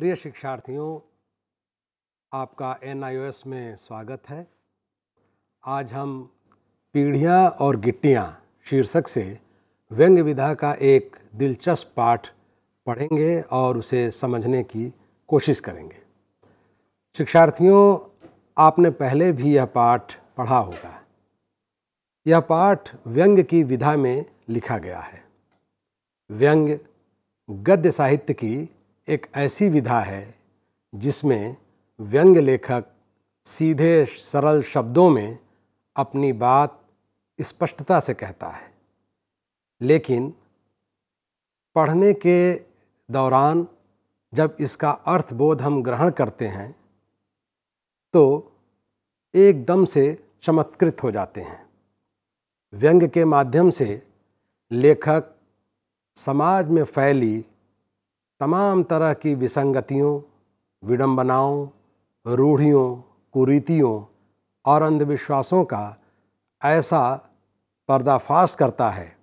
प्रिय शिक्षार्थियों, आपका एनआईओएस में स्वागत है। आज हम पीढ़ियाँ और गिट्टियाँ शीर्षक से व्यंग्य विधा का एक दिलचस्प पाठ पढ़ेंगे और उसे समझने की कोशिश करेंगे। शिक्षार्थियों, आपने पहले भी यह पाठ पढ़ा होगा। यह पाठ व्यंग्य की विधा में लिखा गया है। व्यंग्य गद्य साहित्य की एक ऐसी विधा है जिसमें व्यंग्य लेखक सीधे सरल शब्दों में अपनी बात स्पष्टता से कहता है। लेकिन पढ़ने के दौरान जब इसका अर्थबोध हम ग्रहण करते हैं तो एकदम से चमत्कृत हो जाते हैं। व्यंग्य के माध्यम से लेखक समाज में फैली तमाम तरह की विसंगतियों, विडंबनाओं, रूढ़ियों, कुरीतियों और अंधविश्वासों का ऐसा पर्दाफाश करता है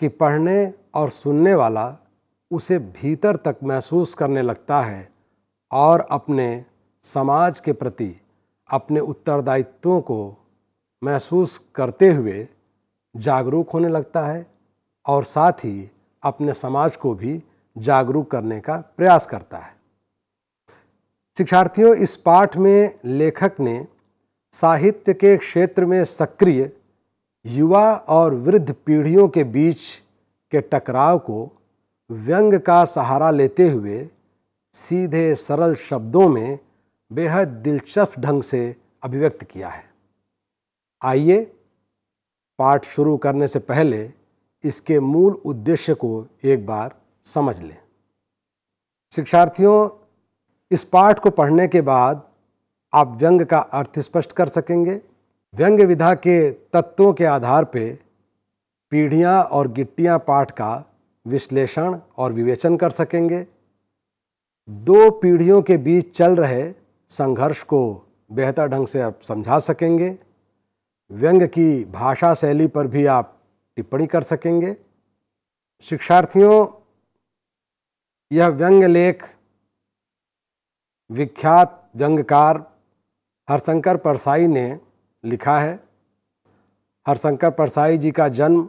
कि पढ़ने और सुनने वाला उसे भीतर तक महसूस करने लगता है और अपने समाज के प्रति अपने उत्तरदायित्वों को महसूस करते हुए जागरूक होने लगता है और साथ ही अपने समाज को भी जागरूक करने का प्रयास करता है। शिक्षार्थियों, इस पाठ में लेखक ने साहित्य के क्षेत्र में सक्रिय युवा और वृद्ध पीढ़ियों के बीच के टकराव को व्यंग का सहारा लेते हुए सीधे सरल शब्दों में बेहद दिलचस्प ढंग से अभिव्यक्त किया है। आइए, पाठ शुरू करने से पहले इसके मूल उद्देश्य को एक बार समझ लें। शिक्षार्थियों, इस पाठ को पढ़ने के बाद आप व्यंग का अर्थ स्पष्ट कर सकेंगे। व्यंग विधा के तत्वों के आधार पर पीढ़ियाँ और गिट्टियाँ पाठ का विश्लेषण और विवेचन कर सकेंगे। दो पीढ़ियों के बीच चल रहे संघर्ष को बेहतर ढंग से आप समझा सकेंगे। व्यंग की भाषा शैली पर भी आप टिप्पणी कर सकेंगे। शिक्षार्थियों यह व्यंग्य लेख विख्यात व्यंग्यकार हरशंकर परसाई ने लिखा है। हरशंकर परसाई जी का जन्म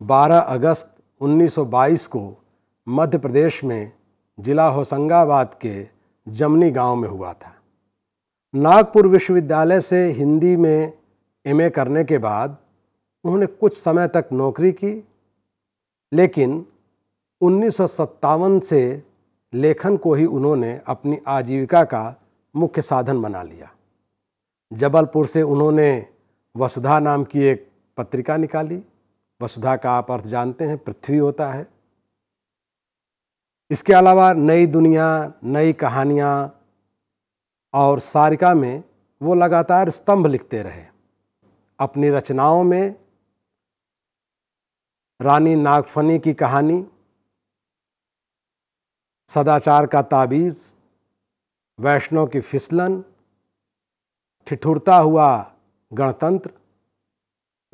12 अगस्त 1922 को मध्य प्रदेश में जिला होशंगाबाद के जमनी गाँव में हुआ था। नागपुर विश्वविद्यालय से हिंदी में एमए करने के बाद उन्होंने कुछ समय तक नौकरी की, लेकिन उन्नीस सौ सत्तावन से लेखन को ही उन्होंने अपनी आजीविका का मुख्य साधन बना लिया। जबलपुर से उन्होंने वसुधा नाम की एक पत्रिका निकाली। वसुधा का आप अर्थ जानते हैं, पृथ्वी होता है। इसके अलावा नई दुनिया, नई कहानियाँ और सारिका में वो लगातार स्तंभ लिखते रहे। अपनी रचनाओं में रानी नागफनी की कहानी सदाचार का ताबीज़, वैष्णव की फिसलन, ठिठुरता हुआ गणतंत्र,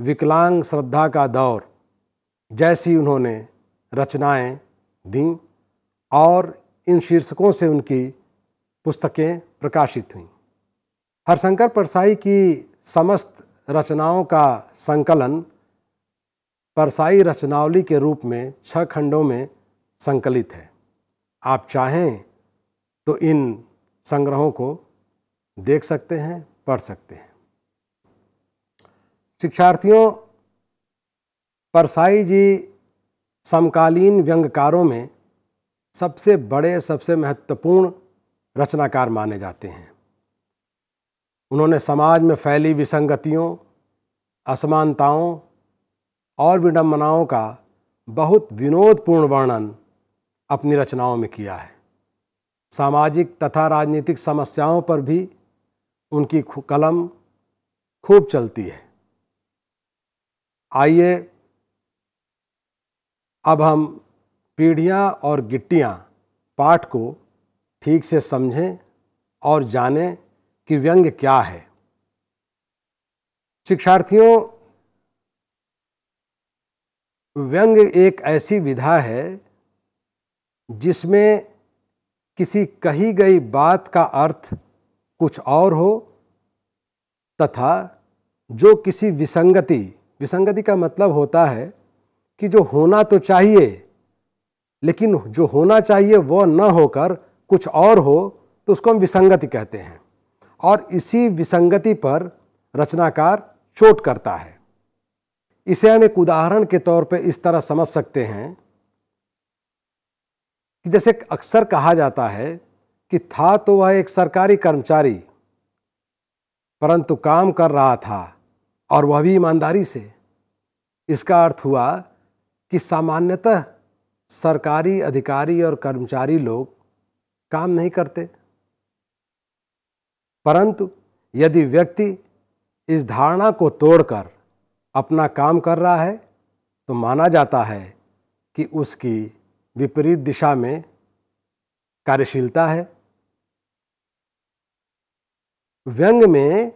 विकलांग श्रद्धा का दौर, जैसी उन्होंने रचनाएँ दी और इन शीर्षकों से उनकी पुस्तकें प्रकाशित हुईं। हरशंकर परसाई की समस्त रचनाओं का संकलन परसाई रचनावली के रूप में छह खंडों में संकलित है। आप चाहें तो इन संग्रहों को देख सकते हैं, पढ़ सकते हैं। शिक्षार्थियों, परसाई जी समकालीन व्यंगकारों में सबसे बड़े, सबसे महत्वपूर्ण रचनाकार माने जाते हैं। उन्होंने समाज में फैली विसंगतियों, असमानताओं और विडम्बनाओं का बहुत विनोदपूर्ण वर्णन अपनी रचनाओं में किया है। सामाजिक तथा राजनीतिक समस्याओं पर भी उनकी कलम खूब चलती है। आइए, अब हम पीढ़ियाँ और गिट्टियाँ पाठ को ठीक से समझें और जानें कि व्यंग्य क्या है। शिक्षार्थियों, व्यंग्य एक ऐसी विधा है जिसमें किसी कही गई बात का अर्थ कुछ और हो तथा जो किसी विसंगति विसंगति का मतलब होता है कि जो होना तो चाहिए, लेकिन जो होना चाहिए वो न होकर कुछ और हो तो उसको हम विसंगति कहते हैं। और इसी विसंगति पर रचनाकार चोट करता है। इसे हम एक उदाहरण के तौर पर इस तरह समझ सकते हैं। कि जैसे अक्सर कहा जाता है कि था तो वह एक सरकारी कर्मचारी, परंतु काम कर रहा था और वह भी ईमानदारी से। इसका अर्थ हुआ कि सामान्यतः सरकारी अधिकारी और कर्मचारी लोग काम नहीं करते। परंतु यदि व्यक्ति इस धारणा को तोड़कर अपना काम कर रहा है तो माना जाता है कि उसकी विपरीत दिशा में कार्यशीलता है। व्यंग में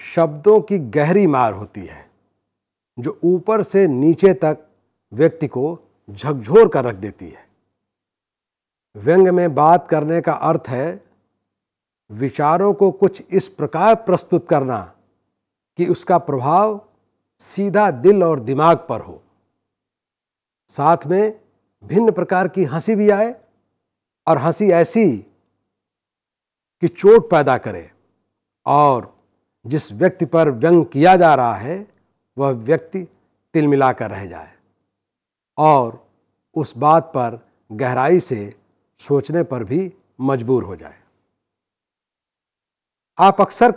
शब्दों की गहरी मार होती है, जो ऊपर से नीचे तक व्यक्ति को झकझोर कर रख देती है। व्यंग में बात करने का अर्थ है, विचारों को कुछ इस प्रकार प्रस्तुत करना कि उसका प्रभाव सीधा दिल और दिमाग पर हो। साथ में भिन्न प्रकार की हँसी भी आए और हँसी ऐसी कि चोट पैदा करे और जिस व्यक्ति पर व्यंग किया जा रहा है, वह व्यक्ति तिल मिलाकर रह जाए और उस बात पर गहराई से सोचने पर भी मजबूर हो जाए। आप अक्सर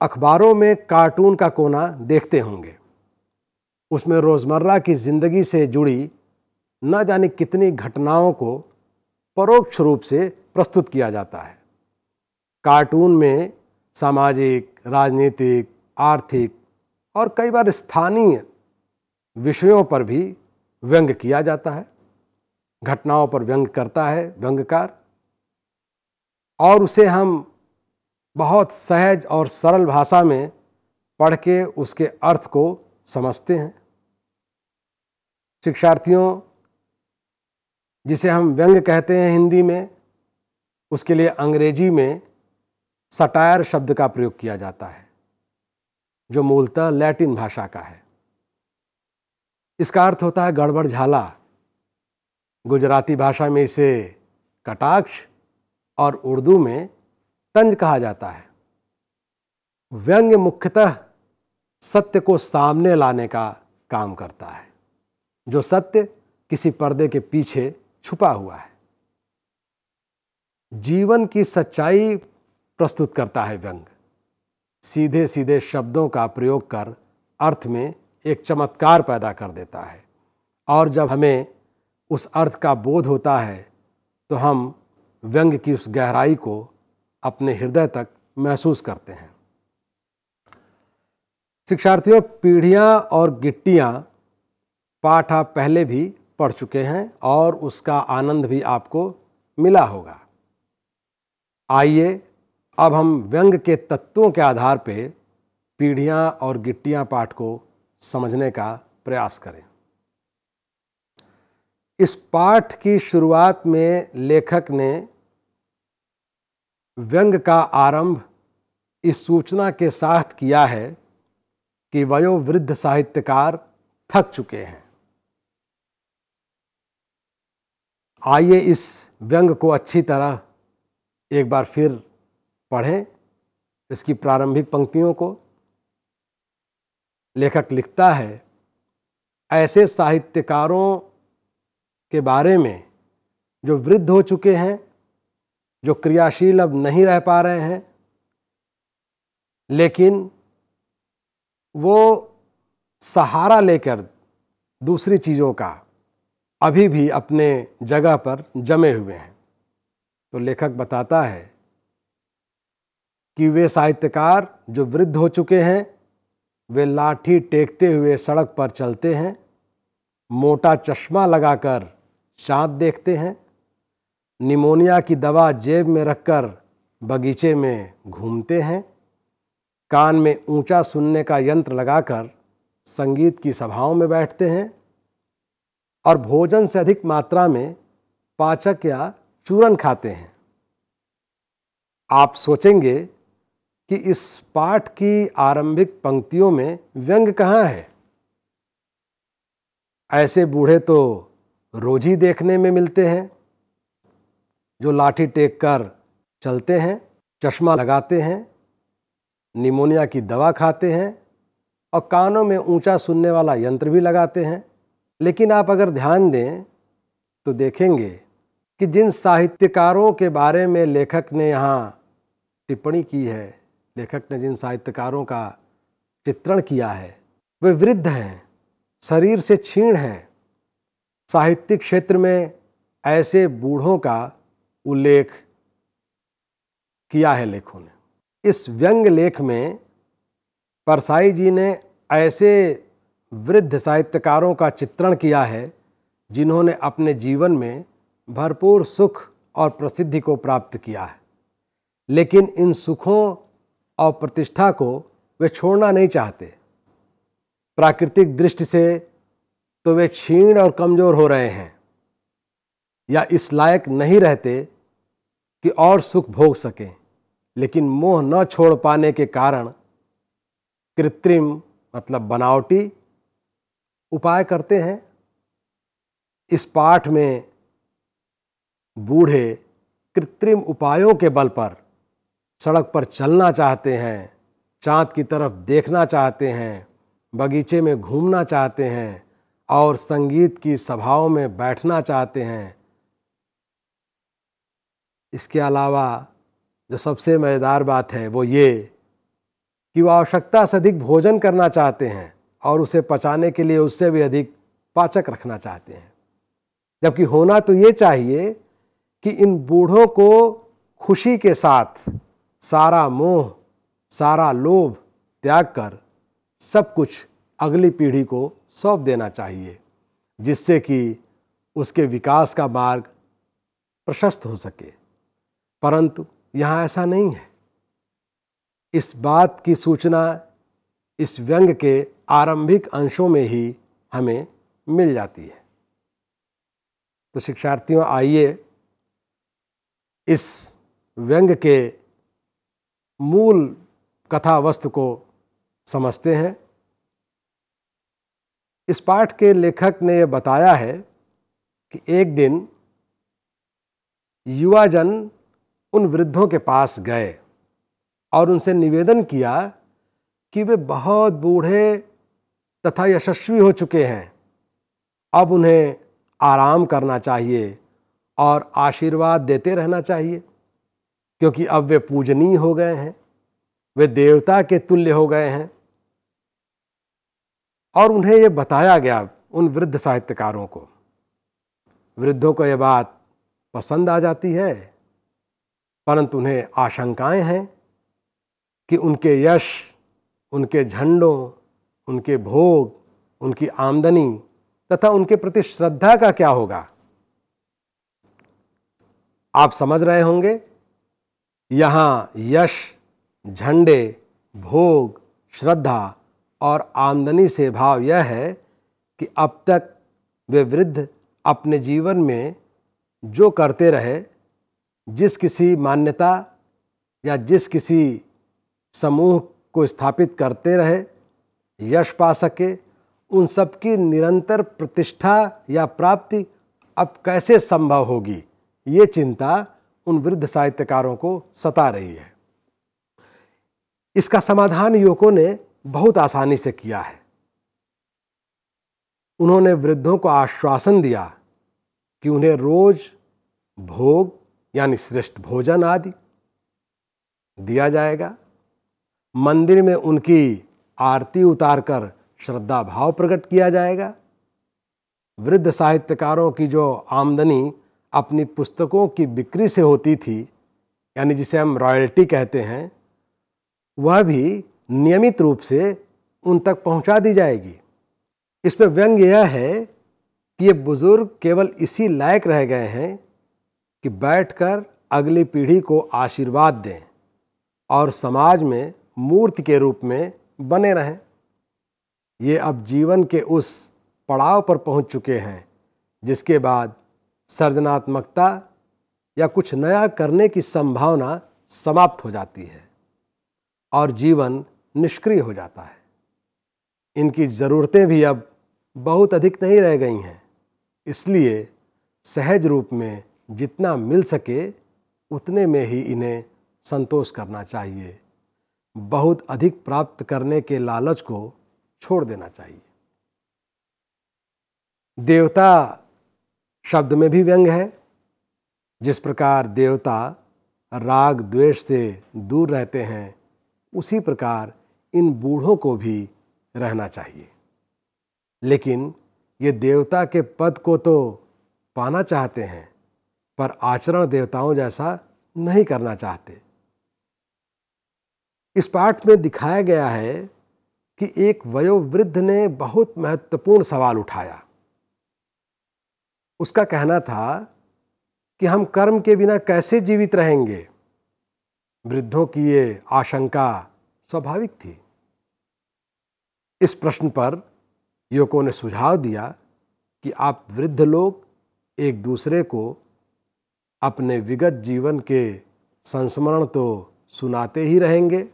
अखबारों में कार्टून का कोना देखते होंगे। उसमें रोज़मर्रा की ज़िंदगी से जुड़ी न जाने कितनी घटनाओं को परोक्ष रूप से प्रस्तुत किया जाता है। कार्टून में सामाजिक, राजनीतिक, आर्थिक और कई बार स्थानीय विषयों पर भी व्यंग किया जाता है। घटनाओं पर व्यंग करता है व्यंगकार। और उसे हम बहुत सहज और सरल भाषा में पढ़ के उसके अर्थ को समझते हैं। शिक्षार्थियों जिसे हम व्यंग कहते हैं हिंदी में, उसके लिए अंग्रेज़ी में सटायर शब्द का प्रयोग किया जाता है, जो मूलतः लैटिन भाषा का है। इसका अर्थ होता है गड़बड़ झाला। गुजराती भाषा में इसे कटाक्ष और उर्दू में तंज कहा जाता है। व्यंग्य मुख्यतः सत्य को सामने लाने का काम करता है, जो सत्य किसी पर्दे के पीछे छुपा हुआ है। जीवन की सच्चाई प्रस्तुत करता है व्यंग। सीधे सीधे शब्दों का प्रयोग कर अर्थ में एक चमत्कार पैदा कर देता है। और जब हमें उस अर्थ का बोध होता है तो हम व्यंग की उस गहराई को अपने हृदय तक महसूस करते हैं। शिक्षार्थियों, पीढ़ियाँ और गिट्टियाँ, पाठ पहले भी पढ़ चुके हैं और उसका आनंद भी आपको मिला होगा। आइए, अब हम व्यंग के तत्वों के आधार पे पीढ़ियाँ और गिट्टियाँ पाठ को समझने का प्रयास करें। इस पाठ की शुरुआत में लेखक ने व्यंग का आरंभ इस सूचना के साथ किया है कि वयोवृद्ध साहित्यकार थक चुके हैं। आइए इस व्यंग को अच्छी तरह एक बार फिर पढ़ें, इसकी प्रारंभिक पंक्तियों को। लेखक लिखता है, ऐसे साहित्यकारों के बारे में जो वृद्ध हो चुके हैं, जो क्रियाशील अब नहीं रह पा रहे हैं, लेकिन वो सहारा लेकर दूसरी चीज़ों का अभी भी अपने जगह पर जमे हुए हैं। तो लेखक बताता है कि वे साहित्यकार जो वृद्ध हो चुके हैं, वे लाठी टेकते हुए सड़क पर चलते हैं, मोटा चश्मा लगाकर चाँद देखते हैं, निमोनिया की दवा जेब में रखकर बगीचे में घूमते हैं, कान में ऊँचा सुनने का यंत्र लगाकर संगीत की सभाओं में बैठते हैं और भोजन से अधिक मात्रा में पाचक या चूरन खाते हैं। आप सोचेंगे कि इस पाठ की आरंभिक पंक्तियों में व्यंग कहाँ है? ऐसे बूढ़े तो रोज ही देखने में मिलते हैं, जो लाठी टेक कर चलते हैं, चश्मा लगाते हैं, निमोनिया की दवा खाते हैं और कानों में ऊँचा सुनने वाला यंत्र भी लगाते हैं। लेकिन आप अगर ध्यान दें तो देखेंगे कि जिन साहित्यकारों के बारे में लेखक ने यहाँ टिप्पणी की है, लेखक ने जिन साहित्यकारों का चित्रण किया है, वे वृद्ध हैं, शरीर से क्षीण हैं। साहित्यिक क्षेत्र में ऐसे बूढ़ों का उल्लेख किया है लेखों ने। इस व्यंग लेख में परसाई जी ने ऐसे वृद्ध साहित्यकारों का चित्रण किया है, जिन्होंने अपने जीवन में भरपूर सुख और प्रसिद्धि को प्राप्त किया है। लेकिन इन सुखों और प्रतिष्ठा को वे छोड़ना नहीं चाहते। प्राकृतिक दृष्टि से तो वे क्षीण और कमज़ोर हो रहे हैं, या इस लायक नहीं रहते कि और सुख भोग सकें, लेकिन मोह न छोड़ पाने के कारण कृत्रिम मतलब बनावटी उपाय करते हैं। इस पाठ में बूढ़े कृत्रिम उपायों के बल पर सड़क पर चलना चाहते हैं, चाँद की तरफ़ देखना चाहते हैं, बगीचे में घूमना चाहते हैं और संगीत की सभाओं में बैठना चाहते हैं। इसके अलावा जो सबसे मज़ेदार बात है वो ये कि वो आवश्यकता से अधिक भोजन करना चाहते हैं। और उसे पचाने के लिए उससे भी अधिक पाचक रखना चाहते हैं। जबकि होना तो ये चाहिए कि इन बूढ़ों को खुशी के साथ सारा मोह, सारा लोभ त्याग कर सब कुछ अगली पीढ़ी को सौंप देना चाहिए, जिससे कि उसके विकास का मार्ग प्रशस्त हो सके। परंतु यहाँ ऐसा नहीं है। इस बात की सूचना इस व्यंग के आरंभिक अंशों में ही हमें मिल जाती है। तो शिक्षार्थियों, आइए इस व्यंग के मूल कथा वस्तु को समझते हैं। इस पाठ के लेखक ने यह बताया है कि एक दिन युवाजन उन वृद्धों के पास गए और उनसे निवेदन किया कि वे बहुत बूढ़े तथा यशस्वी हो चुके हैं। अब उन्हें आराम करना चाहिए और आशीर्वाद देते रहना चाहिए, क्योंकि अब वे पूजनीय हो गए हैं, वे देवता के तुल्य हो गए हैं। और उन्हें यह बताया गया उन वृद्ध साहित्यकारों को। वृद्धों को यह बात पसंद आ जाती है, परंतु उन्हें आशंकाएँ हैं कि उनके यश, उनके झंडों उनके भोग, उनकी आमदनी तथा उनके प्रति श्रद्धा का क्या होगा? आप समझ रहे होंगे? यहाँ यश, झंडे, भोग, श्रद्धा और आमदनी से भाव यह है कि अब तक वे वृद्ध अपने जीवन में जो करते रहे, जिस किसी मान्यता या जिस किसी समूह को स्थापित करते रहे यश पा सके, उन सब की निरंतर प्रतिष्ठा या प्राप्ति अब कैसे संभव होगी? ये चिंता उन वृद्ध साहित्यकारों को सता रही है। इसका समाधान युवकों ने बहुत आसानी से किया है। उन्होंने वृद्धों को आश्वासन दिया कि उन्हें रोज भोग यानी श्रेष्ठ भोजन आदि दिया जाएगा। मंदिर में उनकी आरती उतारकर श्रद्धा भाव प्रकट किया जाएगा। वृद्ध साहित्यकारों की जो आमदनी अपनी पुस्तकों की बिक्री से होती थी, यानी जिसे हम रॉयल्टी कहते हैं, वह भी नियमित रूप से उन तक पहुँचा दी जाएगी। इसमें व्यंग यह है कि ये बुज़ुर्ग केवल इसी लायक रह गए हैं कि बैठकर अगली पीढ़ी को आशीर्वाद दें और समाज में मूर्ति के रूप में बने रहें। ये अब जीवन के उस पड़ाव पर पहुँच चुके हैं, जिसके बाद सृजनात्मकता या कुछ नया करने की संभावना समाप्त हो जाती है और जीवन निष्क्रिय हो जाता है। इनकी ज़रूरतें भी अब बहुत अधिक नहीं रह गई हैं, इसलिए सहज रूप में जितना मिल सके उतने में ही इन्हें संतोष करना चाहिए। बहुत अधिक प्राप्त करने के लालच को छोड़ देना चाहिए। देवता शब्द में भी व्यंग है। जिस प्रकार देवता राग द्वेष से दूर रहते हैं, उसी प्रकार इन बूढ़ों को भी रहना चाहिए। लेकिन ये देवता के पद को तो पाना चाहते हैं, पर आचरण देवताओं जैसा नहीं करना चाहते। इस पाठ में दिखाया गया है कि एक वयोवृद्ध ने बहुत महत्वपूर्ण सवाल उठाया। उसका कहना था कि हम कर्म के बिना कैसे जीवित रहेंगे? वृद्धों की ये आशंका स्वाभाविक थी। इस प्रश्न पर युवकों ने सुझाव दिया कि आप वृद्ध लोग एक दूसरे को अपने विगत जीवन के संस्मरण तो सुनाते ही रहेंगे।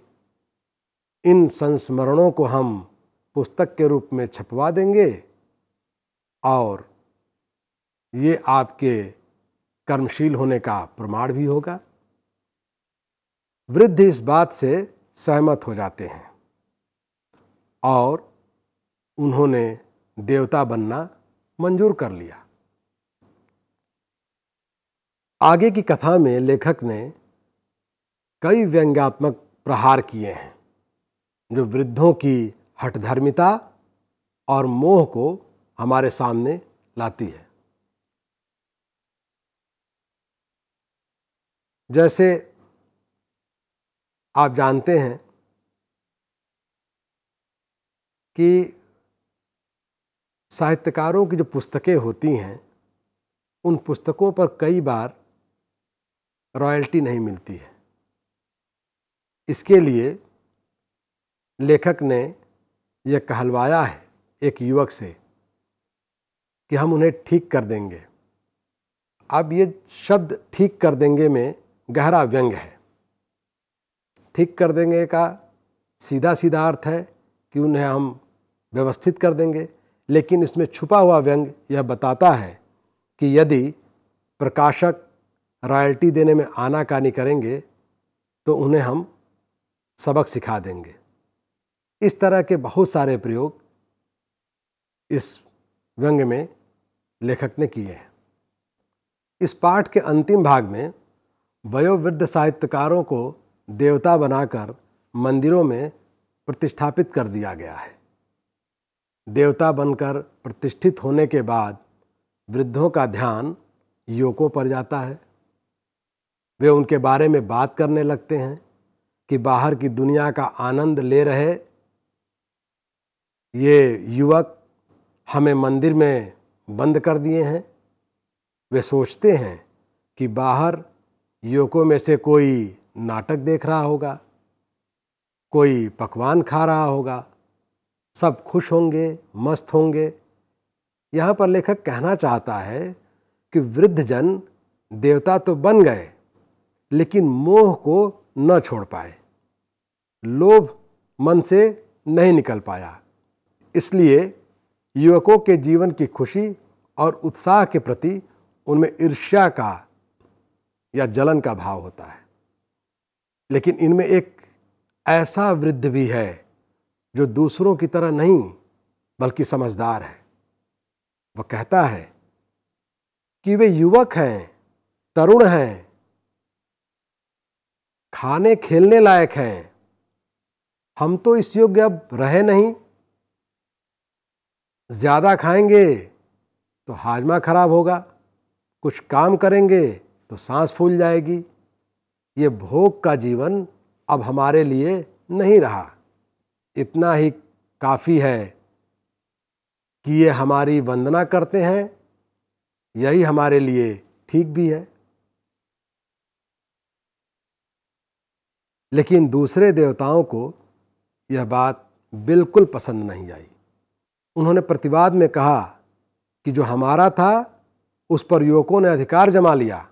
इन संस्मरणों को हम पुस्तक के रूप में छपवा देंगे और ये आपके कर्मशील होने का प्रमाण भी होगा। वृद्ध इस बात से सहमत हो जाते हैं और उन्होंने देवता बनना मंजूर कर लिया। आगे की कथा में लेखक ने कई व्यंग्यात्मक प्रहार किए हैं। जो वृद्धों की हठधर्मिता और मोह को हमारे सामने लाती है। जैसे आप जानते हैं कि साहित्यकारों की जो पुस्तकें होती हैं, उन पुस्तकों पर कई बार रॉयल्टी नहीं मिलती है। इसके लिए लेखक ने यह कहलवाया है एक युवक से कि हम उन्हें ठीक कर देंगे। अब ये शब्द ठीक कर देंगे में गहरा व्यंग है। ठीक कर देंगे का सीधा सीधा अर्थ है कि उन्हें हम व्यवस्थित कर देंगे, लेकिन इसमें छुपा हुआ व्यंग यह बताता है कि यदि प्रकाशक रॉयल्टी देने में आनाकानी करेंगे तो उन्हें हम सबक सिखा देंगे। इस तरह के बहुत सारे प्रयोग इस व्यंग में लेखक ने किए हैं। इस पाठ के अंतिम भाग में वयोवृद्ध साहित्यकारों को देवता बनाकर मंदिरों में प्रतिष्ठापित कर दिया गया है। देवता बनकर प्रतिष्ठित होने के बाद वृद्धों का ध्यान युवकों पर जाता है। वे उनके बारे में बात करने लगते हैं कि बाहर की दुनिया का आनंद ले रहे ये युवक हमें मंदिर में बंद कर दिए हैं। वे सोचते हैं कि बाहर युवकों में से कोई नाटक देख रहा होगा, कोई पकवान खा रहा होगा, सब खुश होंगे, मस्त होंगे। यहाँ पर लेखक कहना चाहता है कि वृद्ध जन देवता तो बन गए, लेकिन मोह को न छोड़ पाए। लोभ मन से नहीं निकल पाया। इसलिए युवकों के जीवन की खुशी और उत्साह के प्रति उनमें ईर्ष्या का या जलन का भाव होता है। लेकिन इनमें एक ऐसा वृद्ध भी है जो दूसरों की तरह नहीं, बल्कि समझदार है। वह कहता है कि वे युवक हैं, तरुण हैं, खाने खेलने लायक हैं। हम तो इस योग्य अब रहे नहीं। ज़्यादा खाएँगे तो हाजमा खराब होगा। कुछ काम करेंगे तो सांस फूल जाएगी। ये भोग का जीवन अब हमारे लिए नहीं रहा। इतना ही काफ़ी है कि ये हमारी वंदना करते हैं। यही हमारे लिए ठीक भी है। लेकिन दूसरे देवताओं को यह बात बिल्कुल पसंद नहीं आई। उन्होंने प्रतिवाद में कहा कि जो हमारा था, उस पर युवकों ने अधिकार जमा लिया।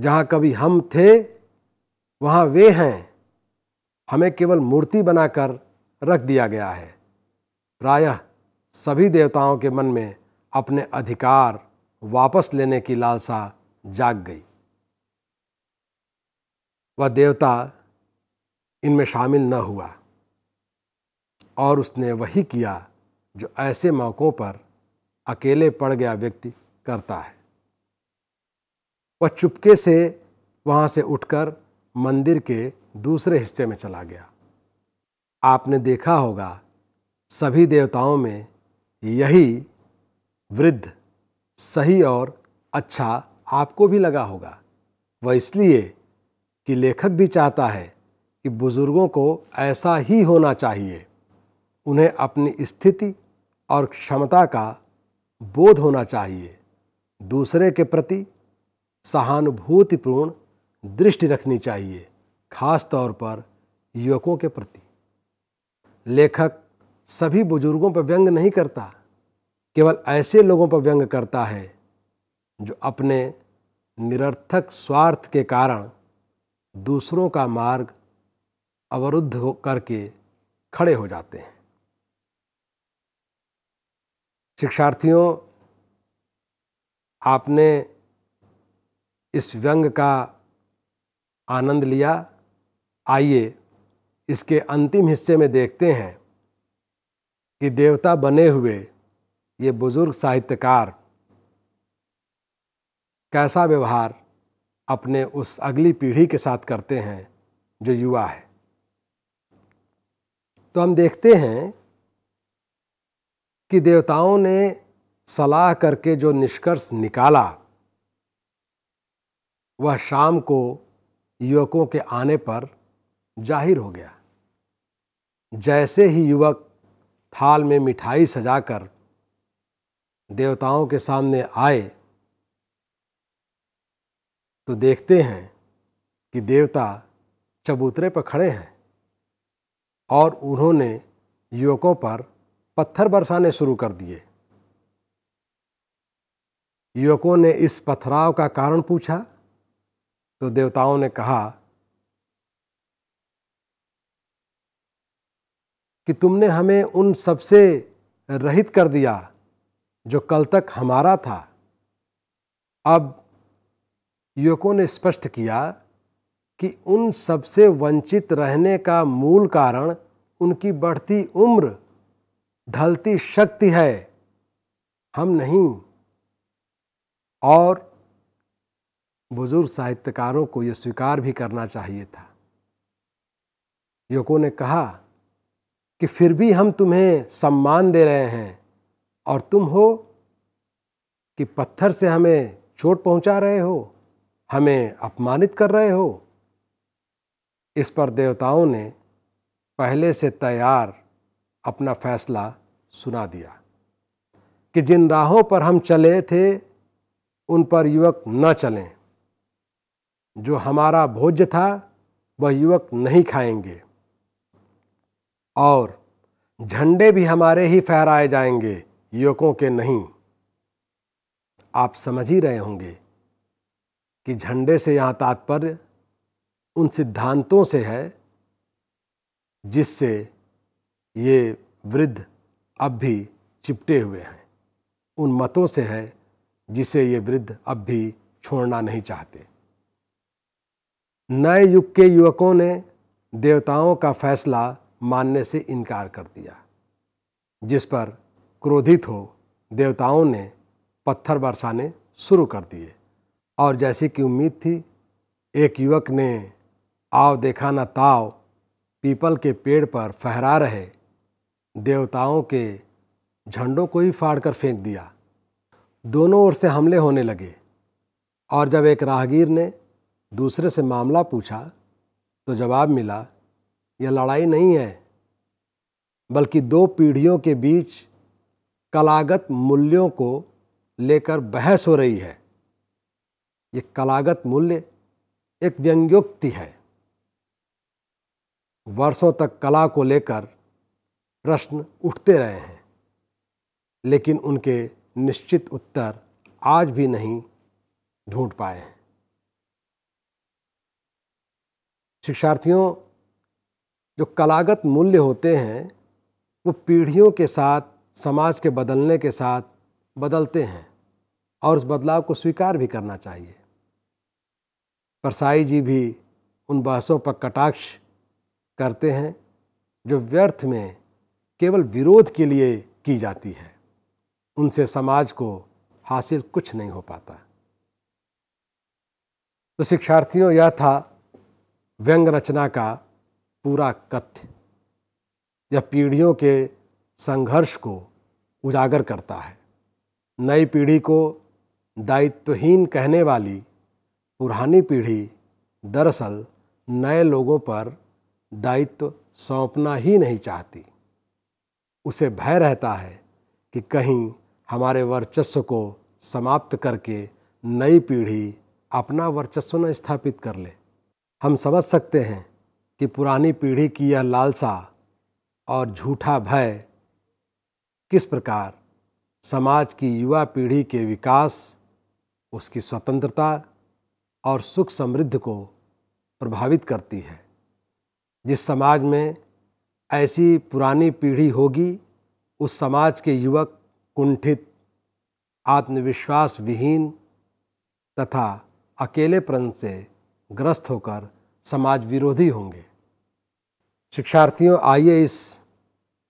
जहाँ कभी हम थे, वहाँ वे हैं। हमें केवल मूर्ति बनाकर रख दिया गया है। प्रायः सभी देवताओं के मन में अपने अधिकार वापस लेने की लालसा जाग गई। वह देवता इनमें शामिल न हुआ। और उसने वही किया जो ऐसे मौक़ों पर अकेले पड़ गया व्यक्ति करता है। वह चुपके से वहाँ से उठकर मंदिर के दूसरे हिस्से में चला गया। आपने देखा होगा, सभी देवताओं में यही वृद्ध सही और अच्छा आपको भी लगा होगा। वह इसलिए कि लेखक भी चाहता है कि बुज़ुर्गों को ऐसा ही होना चाहिए। उन्हें अपनी स्थिति और क्षमता का बोध होना चाहिए। दूसरे के प्रति सहानुभूतिपूर्ण दृष्टि रखनी चाहिए, खास तौर पर युवकों के प्रति। लेखक सभी बुज़ुर्गों पर व्यंग नहीं करता, केवल ऐसे लोगों पर व्यंग करता है जो अपने निरर्थक स्वार्थ के कारण दूसरों का मार्ग अवरुद्ध करके खड़े हो जाते हैं। शिक्षार्थियों, आपने इस व्यंग का आनंद लिया। आइए इसके अंतिम हिस्से में देखते हैं कि देवता बने हुए ये बुज़ुर्ग साहित्यकार कैसा व्यवहार अपने उस अगली पीढ़ी के साथ करते हैं जो युवा है। तो हम देखते हैं कि देवताओं ने सलाह करके जो निष्कर्ष निकाला, वह शाम को युवकों के आने पर ज़ाहिर हो गया। जैसे ही युवक थाल में मिठाई सजाकर देवताओं के सामने आए तो देखते हैं कि देवता चबूतरे पर खड़े हैं और उन्होंने युवकों पर पत्थर बरसाने शुरू कर दिए। युवकों ने इस पथराव का कारण पूछा तो देवताओं ने कहा, कि तुमने हमें उन सबसे रहित कर दिया, जो कल तक हमारा था। अब युवकों ने स्पष्ट किया कि उन सबसे वंचित रहने का मूल कारण उनकी बढ़ती उम्र ढलती शक्ति है, हम नहीं। और बुज़ुर्ग साहित्यकारों को यह स्वीकार भी करना चाहिए था। युवकों ने कहा कि फिर भी हम तुम्हें सम्मान दे रहे हैं और तुम हो कि पत्थर से हमें चोट पहुँचा रहे हो, हमें अपमानित कर रहे हो। इस पर देवताओं ने पहले से तैयार अपना फैसला सुना दिया कि जिन राहों पर हम चले थे, उन पर युवक न चलें। जो हमारा भोज्य था, वह युवक नहीं खाएँगे। और झंडे भी हमारे ही फहराए जाएँगे, युवकों के नहीं। आप समझ ही रहे होंगे कि झंडे से यहाँ तात्पर्य उन सिद्धांतों से है, जिससे ये वृद्ध अब भी चिपटे हुए हैं। उन मतों से है जिसे ये वृद्ध अब भी छोड़ना नहीं चाहते। नए युग के युवकों ने देवताओं का फैसला मानने से इनकार कर दिया, जिस पर क्रोधित हो देवताओं ने पत्थर बरसाने शुरू कर दिए। और जैसी कि उम्मीद थी, एक युवक ने आव देखा न ताव, पीपल के पेड़ पर फहरा रहे देवताओं के झंडों को ही फाड़ कर फेंक दिया। दोनों ओर से हमले होने लगे और जब एक राहगीर ने दूसरे से मामला पूछा तो जवाब मिला, यह लड़ाई नहीं है, बल्कि दो पीढ़ियों के बीच कलागत मूल्यों को लेकर बहस हो रही है। ये कलागत मूल्य एक व्यंग्योक्ति है। वर्षों तक कला को लेकर प्रश्न उठते रहे हैं। लेकिन उनके निश्चित उत्तर आज भी नहीं ढूंढ पाए हैं। शिक्षार्थियों, जो कलागत मूल्य होते हैं, वो पीढ़ियों के साथ, समाज के बदलने के साथ बदलते हैं और उस बदलाव को स्वीकार भी करना चाहिए। परसाई जी भी उन बहसों पर कटाक्ष करते हैं, जो व्यर्थ में केवल विरोध के लिए की जाती है। उनसे समाज को हासिल कुछ नहीं हो पाता। तो शिक्षार्थियों, यह था व्यंग रचना का पूरा कथ्य यह पीढ़ियों के संघर्ष को उजागर करता है। नई पीढ़ी को दायित्वहीन कहने वाली पुरानी पीढ़ी दरअसल नए लोगों पर दायित्व सौंपना ही नहीं चाहती। उसे भय रहता है कि कहीं हमारे वर्चस्व को समाप्त करके नई पीढ़ी अपना वर्चस्व न स्थापित कर ले। हम समझ सकते हैं कि पुरानी पीढ़ी की यह लालसा और झूठा भय किस प्रकार समाज की युवा पीढ़ी के विकास, उसकी स्वतंत्रता और सुख समृद्धि को प्रभावित करती है। जिस समाज में ऐसी पुरानी पीढ़ी होगी, उस समाज के युवक कुंठित आत्मविश्वास विहीन तथा अकेलेपन से ग्रस्त होकर समाज विरोधी होंगे। शिक्षार्थियों, आइए इस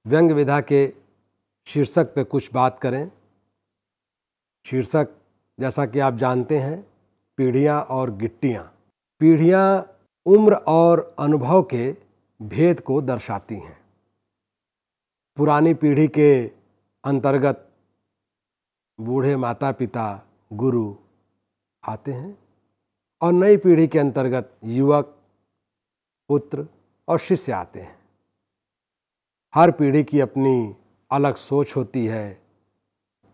व्यंग विधा के शीर्षक पे कुछ बात करें। शीर्षक, जैसा कि आप जानते हैं, पीढ़ियाँ और गिट्टियाँ। पीढ़ियाँ उम्र और अनुभव के भेद को दर्शाती हैं। पुरानी पीढ़ी के अंतर्गत बूढ़े माता पिता गुरु आते हैं और नई पीढ़ी के अंतर्गत युवक, पुत्र और शिष्य आते हैं। हर पीढ़ी की अपनी अलग सोच होती है,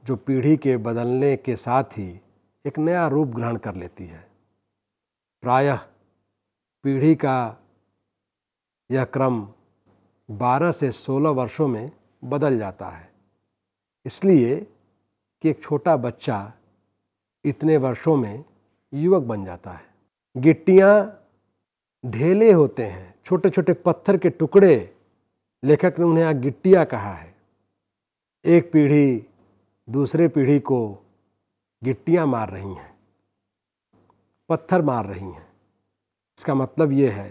जो पीढ़ी के बदलने के साथ ही एक नया रूप ग्रहण कर लेती है। प्रायः पीढ़ी का यह क्रम 12 से 16 वर्षों में बदल जाता है। इसलिए कि एक छोटा बच्चा इतने वर्षों में युवक बन जाता है। गिट्टियाँ ढेले होते हैं छोटे छोटे पत्थर के टुकड़े, लेखक ने उन्हें यहाँ गिट्टियाँ कहा है। एक पीढ़ी दूसरे पीढ़ी को गिट्टियाँ मार रही हैं, पत्थर मार रही हैं। इसका मतलब ये है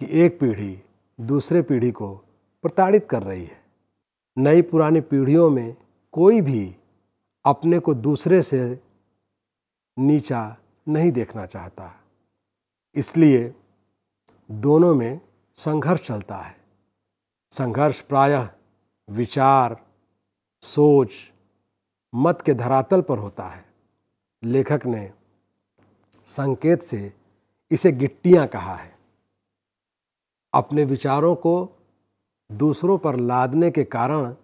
कि एक पीढ़ी दूसरे पीढ़ी को प्रताड़ित कर रही है। नई पुरानी पीढ़ियों में कोई भी अपने को दूसरे से नीचा नहीं देखना चाहता। इसलिए दोनों में संघर्ष चलता है। संघर्ष प्रायः विचार, सोच, मत के धरातल पर होता है। लेखक ने संकेत से इसे गिट्टियाँ कहा है। अपने विचारों को दूसरों पर लादने के कारण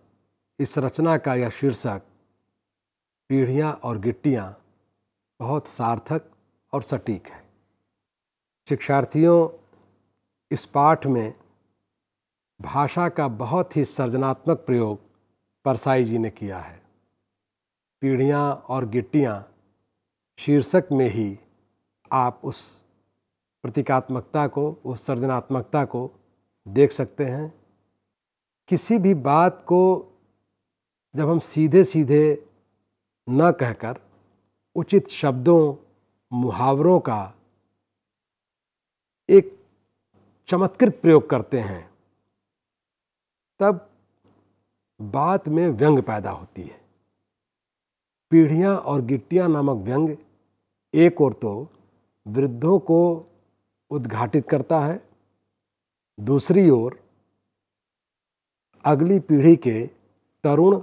इस रचना का यह शीर्षक, पीढ़ियाँ और गिट्टियाँ, बहुत सार्थक और सटीक है। शिक्षार्थियों, इस पाठ में भाषा का बहुत ही सृजनात्मक प्रयोग परसाई जी ने किया है। पीढ़ियाँ और गिट्टियाँ शीर्षक में ही आप उस प्रतीकात्मकता को उस सृजनात्मकता को देख सकते हैं। किसी भी बात को जब हम सीधे सीधे न कहकर, उचित शब्दों, मुहावरों का एक चमत्कृत प्रयोग करते हैं, तब बात में व्यंग पैदा होती है। पीढ़ियाँ और गिट्टियाँ नामक व्यंग एक और तो वृद्धों को उद्घाटित करता है। दूसरी ओर, अगली पीढ़ी के तरुण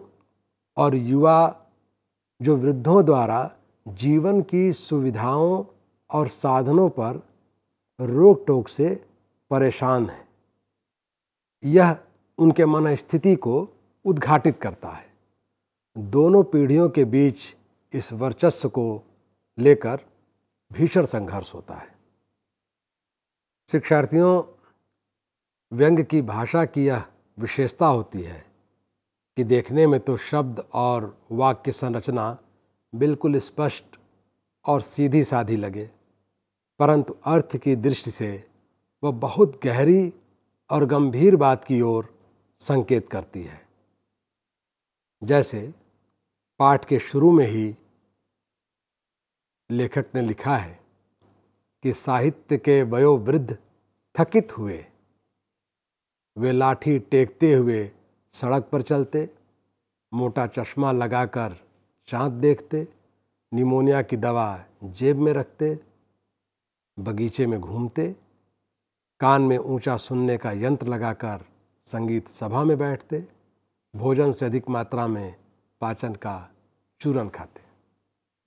और युवा जो वृद्धों द्वारा जीवन की सुविधाओं और साधनों पर रोक टोक से परेशान है, यह उनके मन स्थिति को उद्घाटित करता है। दोनों पीढ़ियों के बीच इस वर्चस्व को लेकर भीषण संघर्ष होता है। शिक्षार्थियों, व्यंग की भाषा की यह विशेषता होती है कि देखने में तो शब्द और वाक्य संरचना बिल्कुल स्पष्ट और सीधी साधी लगे, परंतु अर्थ की दृष्टि से वह बहुत गहरी और गंभीर बात की ओर संकेत करती है। जैसे पाठ के शुरू में ही लेखक ने लिखा है कि साहित्य के वयोवृद्ध थकित हुए। वे लाठी टेकते हुए सड़क पर चलते, मोटा चश्मा लगाकर चाँद देखते, निमोनिया की दवा जेब में रखते, बगीचे में घूमते, कान में ऊँचा सुनने का यंत्र लगाकर संगीत सभा में बैठते, भोजन से अधिक मात्रा में पाचन का चूरन खाते।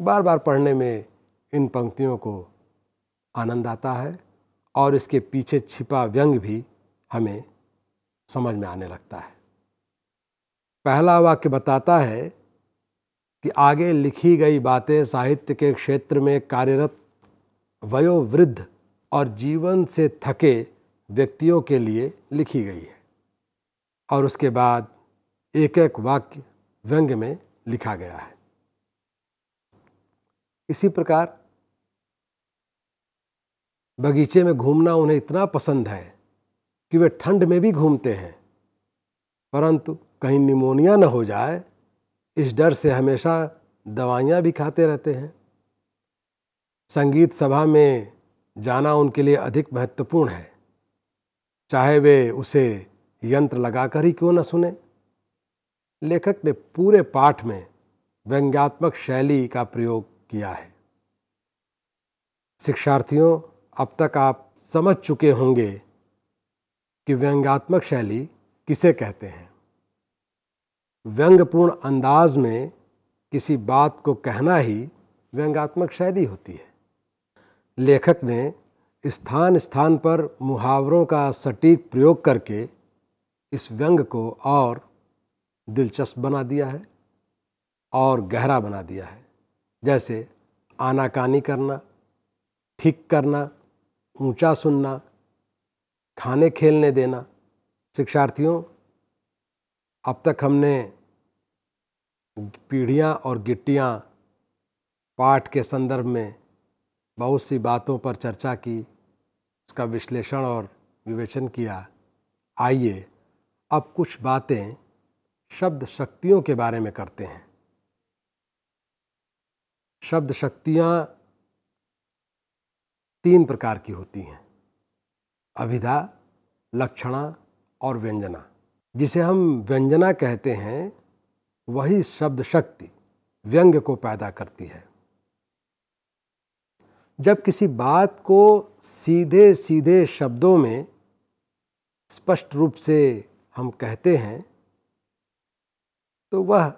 बार बार पढ़ने में इन पंक्तियों को आनंद आता है और इसके पीछे छिपा व्यंग भी हमें समझ में आने लगता है। पहला वाक्य बताता है कि आगे लिखी गई बातें साहित्य के क्षेत्र में कार्यरत, वयोवृद्ध और जीवन से थके व्यक्तियों के लिए लिखी गई है और उसके बाद एक एक वाक्य व्यंग में लिखा गया है। इसी प्रकार बगीचे में घूमना उन्हें इतना पसंद है कि वे ठंड में भी घूमते हैं। परंतु कहीं निमोनिया न हो जाए, इस डर से हमेशा दवाइयाँ भी खाते रहते हैं। संगीत सभा में जाना उनके लिए अधिक महत्वपूर्ण है। चाहे वे उसे यंत्र लगाकर ही क्यों न सुने। लेखक ने पूरे पाठ में व्यंग्यात्मक शैली का प्रयोग किया है। शिक्षार्थियों अब तक आप समझ चुके होंगे कि व्यंग्यात्मक शैली किसे कहते हैं। व्यंग्यपूर्ण अंदाज में किसी बात को कहना ही व्यंग्यात्मक शैली होती है। लेखक ने स्थान स्थान पर मुहावरों का सटीक प्रयोग करके इस व्यंग को और दिलचस्प बना दिया है और गहरा बना दिया है। जैसे आनाकानी करना, ठीक करना ऊँचा सुनना, खाने खेलने देना। शिक्षार्थियों, अब तक हमने पीढ़ियाँ और गिट्टियाँ पाठ के संदर्भ में बहुत सी बातों पर चर्चा की, उसका विश्लेषण और विवेचन किया। आइए अब कुछ बातें शब्द शक्तियों के बारे में करते हैं। शब्द शक्तियाँ तीन प्रकार की होती हैं। अभिधा, लक्षणा और व्यंजना। जिसे हम व्यंजना कहते हैं, वही शब्द शक्ति, व्यंग्य को पैदा करती है। जब किसी बात को सीधे सीधे शब्दों में स्पष्ट रूप से हम कहते हैं तो वह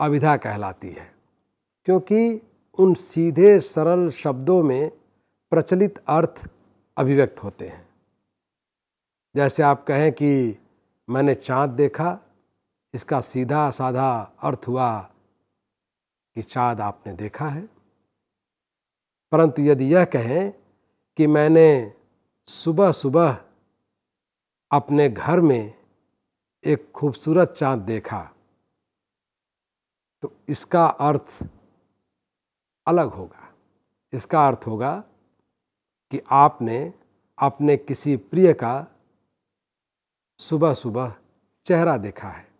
अविधा कहलाती है। क्योंकि उन सीधे, सरल शब्दों में प्रचलित अर्थ अभिव्यक्त होते हैं। जैसे आप कहें कि मैंने चाँद देखा, इसका सीधा साधा अर्थ हुआ कि चाँद आपने देखा है। परंतु यदि यह कहें कि मैंने सुबह सुबह अपने घर में एक खूबसूरत चाँद देखा तो इसका अर्थ अलग होगा। इसका अर्थ होगा कि आपने अपने किसी प्रिय का सुबह सुबह चेहरा देखा है।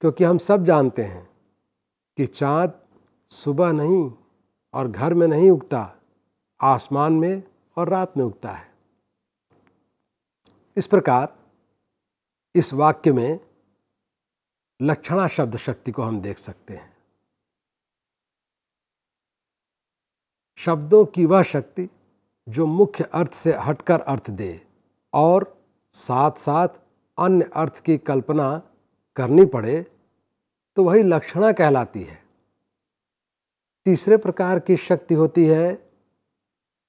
क्योंकि हम सब जानते हैं कि चाँद सुबह नहीं और घर में नहीं उगता, आसमान में और रात में उगता है। इस प्रकार इस वाक्य में लक्षणा शब्द शक्ति को हम देख सकते हैं। शब्दों की वह शक्ति जो मुख्य अर्थ से हटकर अर्थ दे और साथ साथ अन्य अर्थ की कल्पना करनी पड़े तो वही लक्षणा कहलाती है। तीसरे प्रकार की शक्ति होती है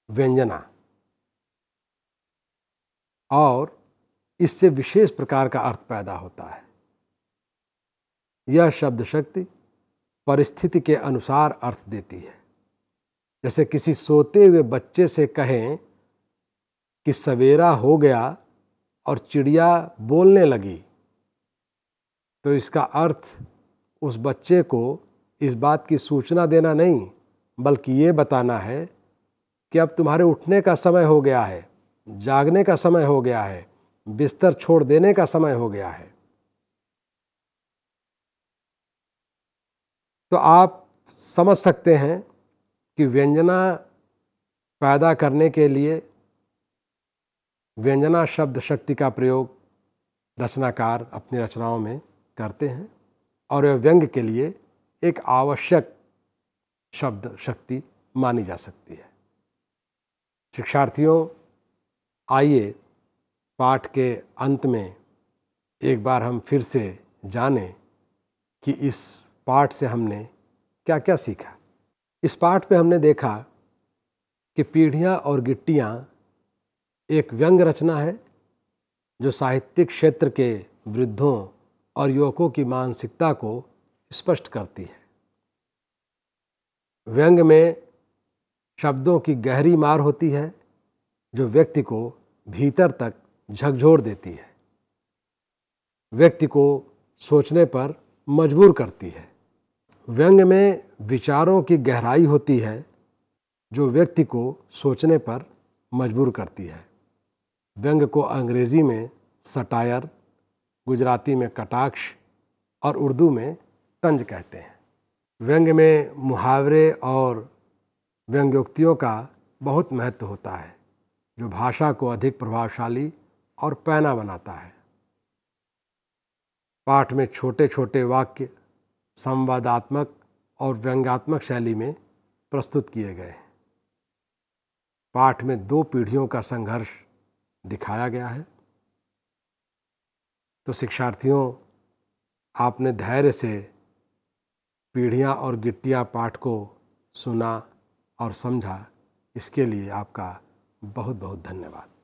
व्यंजना। और इससे विशेष प्रकार का अर्थ पैदा होता है। यह शब्द शक्ति परिस्थिति के अनुसार अर्थ देती है। जैसे किसी सोते हुए बच्चे से कहें कि सवेरा हो गया और चिड़िया बोलने लगी। तो इसका अर्थ उस बच्चे को इस बात की सूचना देना नहीं, बल्कि ये बताना है कि अब तुम्हारे उठने का समय हो गया है, जागने का समय हो गया है, बिस्तर छोड़ देने का समय हो गया है। तो आप समझ सकते हैं कि व्यंजना पैदा करने के लिए व्यंजना शब्द शक्ति का प्रयोग रचनाकार अपनी रचनाओं में करते हैं और यह व्यंग के लिए एक आवश्यक शब्द शक्ति मानी जा सकती है। शिक्षार्थियों, आइए पाठ के अंत में एक बार हम फिर से जानें कि इस पाठ से हमने क्या क्या सीखा। इस पाठ में हमने देखा कि पीढ़ियाँ और गिट्टियाँ एक व्यंग रचना है जो साहित्यिक क्षेत्र के वृद्धों और युवकों की मानसिकता को स्पष्ट करती है। व्यंग में शब्दों की गहरी मार होती है, जो व्यक्ति को भीतर तक झकझोर देती है। व्यक्ति को सोचने पर मजबूर करती है। व्यंग में विचारों की गहराई होती है, जो व्यक्ति को सोचने पर मजबूर करती है। व्यंग को अंग्रेज़ी में सटायर, गुजराती में कटाक्ष और उर्दू में तंज कहते हैं। व्यंग में मुहावरे और व्यंग्योक्तियों का बहुत महत्व होता है, जो भाषा को अधिक प्रभावशाली और पैना बनाता है। पाठ में छोटे छोटे वाक्य संवादात्मक और व्यंग्यात्मक शैली में प्रस्तुत किए गए। पाठ में दो पीढ़ियों का संघर्ष दिखाया गया है। तो शिक्षार्थियों, आपने धैर्य से पीढ़ियाँ और गिट्टियाँ पाठ को सुना और समझा। इसके लिए आपका बहुत बहुत धन्यवाद।